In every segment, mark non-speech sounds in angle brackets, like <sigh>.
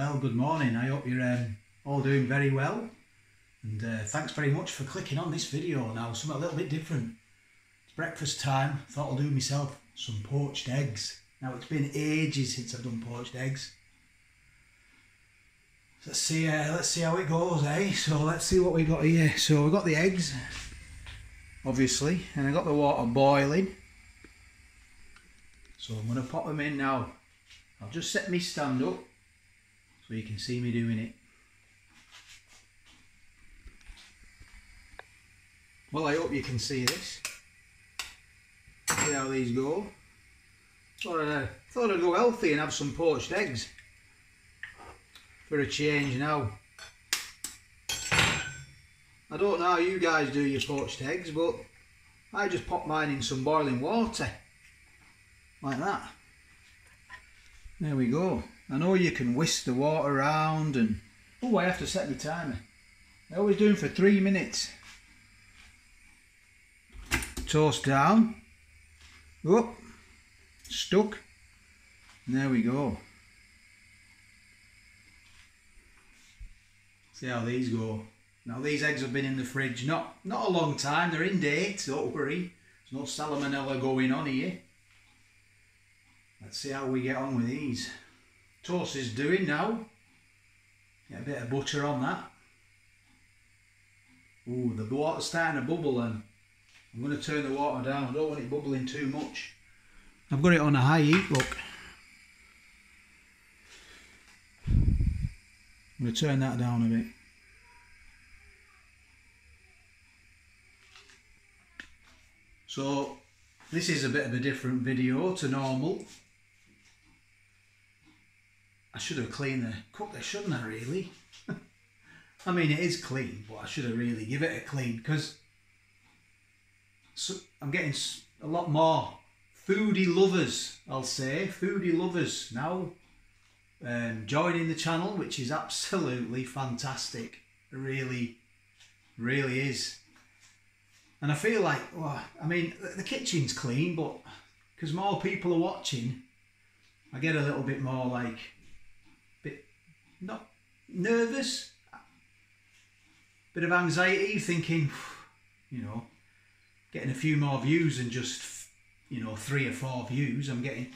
Well, good morning. I hope you're um, all doing very well. And uh, thanks very much for clicking on this video now. Something a little bit different. It's breakfast time. Thought I'll do myself some poached eggs. Now, it's been ages since I've done poached eggs. Let's see, uh, let's see how it goes, eh? So let's see what we've got here. So we've got the eggs, obviously, and I got the water boiling. So I'm going to pop them in now. I'll just set me stand up you can see me doing it. Well, I hope you can see this. See how these go. Thought I'd, uh, thought I'd go healthy and have some poached eggs for a change now. I don't know how you guys do your poached eggs, but I just pop mine in some boiling water. Like that. There we go. I know you can whisk the water around and... Oh, I have to set my timer. I always do them for three minutes. Toast down. Up. Stuck. There we go. See how these go. Now these eggs have been in the fridge not not a long time. They're in date. Don't worry. There's no salmonella going on here. Let's see how we get on with these. Toast is doing now. Get a bit of butter on that. Ooh, the water's starting to bubble and I'm going to turn the water down. I don't want it bubbling too much. I've got it on a high heat, look. I'm going to turn that down a bit. So, this is a bit of a different video to normal. Should have cleaned the cooker, shouldn't I, really? <laughs> I mean, it is clean, but I should have really give it a clean because so I'm getting a lot more foodie lovers, I'll say, foodie lovers now um, joining the channel, which is absolutely fantastic. It really, really is. And I feel like, well, I mean, the kitchen's clean, but because more people are watching, I get a little bit more like, not nervous, bit of anxiety, thinking, you know, getting a few more views than just, you know, three or four views. I'm getting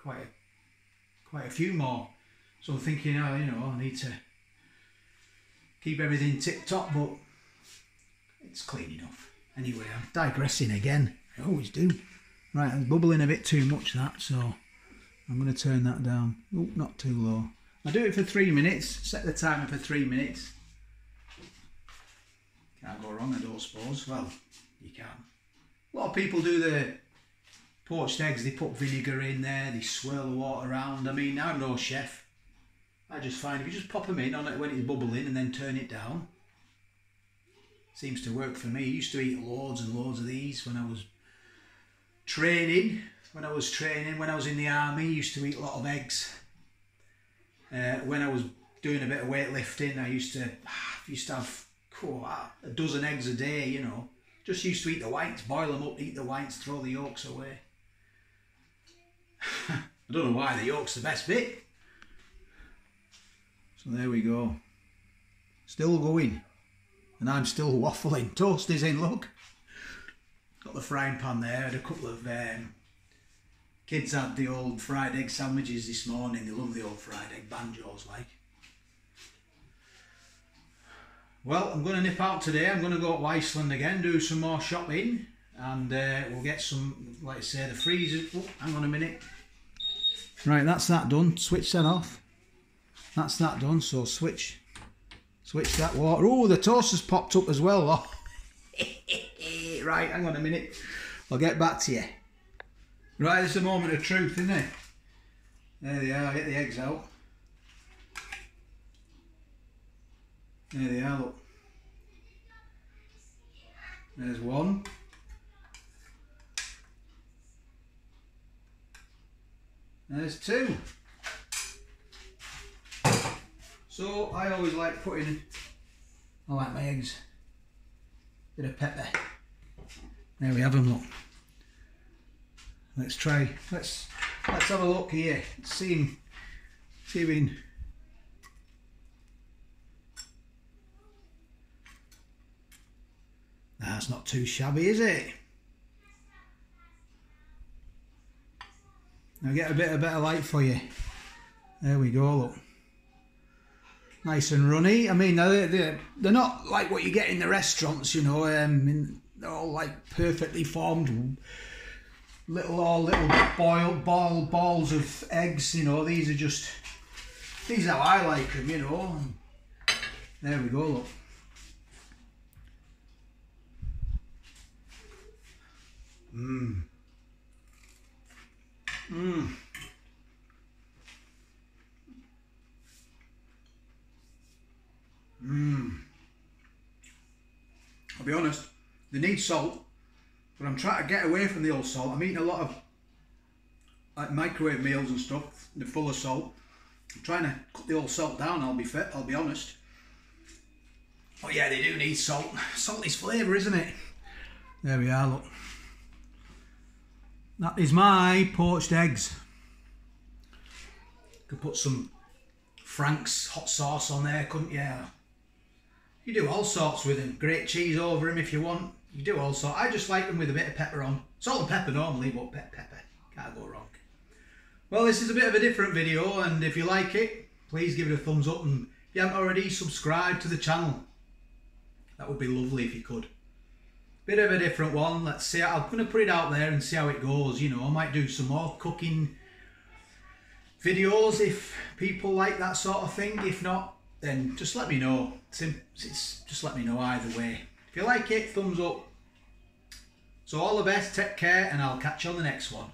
quite a, quite a few more. So I'm thinking, oh, you know, I need to keep everything tip top, but it's clean enough. Anyway, I'm digressing again. I always do. Right, I'm bubbling a bit too much that, so I'm going to turn that down. Oh, not too low. I do it for three minutes. Set the timer for three minutes. Can't go wrong, I don't suppose. Well, you can. A lot of people do the poached eggs. They put vinegar in there. They swirl the water around. I mean, I'm no chef. I just find if you just pop them in on it when it's bubbling and then turn it down, seems to work for me. I used to eat loads and loads of these when I was training. When I was training, when I was in the army, I used to eat a lot of eggs. Uh, when I was doing a bit of weightlifting, I used to I <sighs> used to have a dozen eggs a day. You know, just used to eat the whites, boil them up, eat the whites, throw the yolks away. <laughs> I don't know why the yolk's the best bit. So there we go. Still going. And I'm still waffling. Toast is in, look. Got the frying pan there. Had a couple of um, kids had the old fried egg sandwiches this morning. They love the old fried egg banjos, like. Well, I'm going to nip out today. I'm going to go to Iceland again, do some more shopping, and uh, we'll get some, like I say, the freezer. Oh, hang on a minute. Right, that's that done. Switch that off. That's that done. So switch, switch that water. Oh, the toaster's popped up as well. Oh. <laughs> right, hang on a minute. I'll get back to you. Right, it's a moment of truth, isn't it? There they are. Get the eggs out. There they are, look. There's one. There's two. So I always like putting, I like my eggs, bit of pepper. There we have them, look let's try. Let's let's have a look here. Seeing seeing. That's not too shabby is it? Now get a bit of better light for you. There we go look. Nice and runny. I mean they're, they're, they're not like what you get in the restaurants you know um in, all like perfectly formed little all little boiled ball balls of eggs, you know. These are just, these are how I like them, you know. There we go, look. Mmm. Mmm. Mmm. I'll be honest, they need salt, but I'm trying to get away from the old salt. I'm eating a lot of like microwave meals and stuff, they're full of salt. I'm trying to cut the old salt down, I'll be fit, I'll be honest. Oh yeah, they do need salt. Salt is flavour, isn't it? There we are, look. That is my poached eggs. Could put some Frank's hot sauce on there, couldn't you? You do all sorts with them. Grate cheese over them if you want. You do all sorts. I just like them with a bit of pepper on. Salt and pepper normally, but pep pepper. Can't go wrong. Well, this is a bit of a different video, and if you like it, please give it a thumbs up. And if you haven't already, subscribe to the channel. That would be lovely if you could. Bit of a different one. Let's see. I'm going to put it out there and see how it goes. You know, I might do some more cooking videos if people like that sort of thing. If not, then just let me know. It's, just let me know either way. If you like it, thumbs up. So all the best, take care, and I'll catch you on the next one.